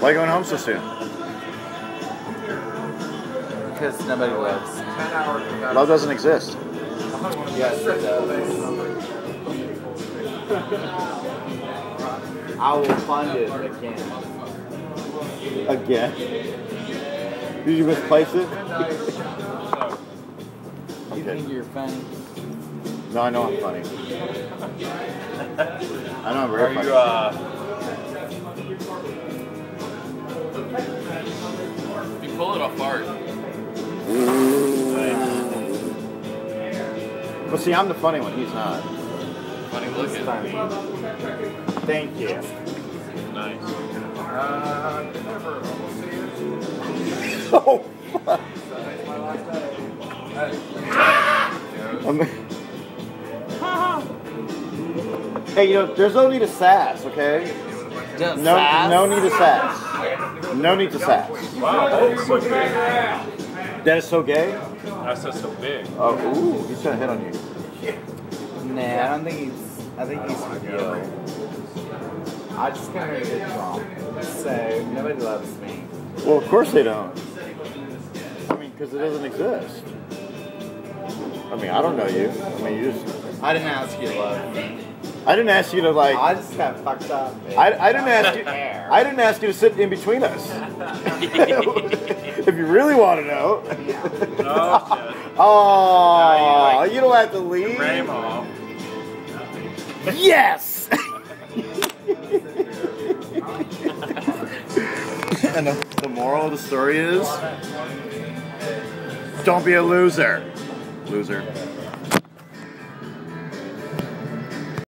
Why are you going home so soon? Because nobody lives. Love doesn't exist. Yes, it does. I will find it again. Again? Did you misplace it? You think you're funny? No, I know I'm funny. I know I'm very Are funny. you, uh, You pull it off hard. But see, I'm the funny one. He's not. Funny looking. Thank you. nice. Oh, fuck. I'm- hey, you know, there's no need to sass, okay? Don't No, sass. no need to sass. No need to sass. Wow, that's so big. That is so gay. That's just so big. Oh, ooh, he's gonna hit on you. Nah, I don't think he's. I think he's for you. I just got a good drunk, so nobody loves me. Well, of course they don't. I mean, because it doesn't exist. I mean, I don't know you. I mean, you just. I didn't ask you to love me. I didn't ask you to like. I just got fucked up. I, I didn't ask you. I didn't ask you to sit in between us. if you really want to know. No, Oh, you don't have to leave. Grandma. Yes. and the, the moral of the story is, don't be a loser. Loser.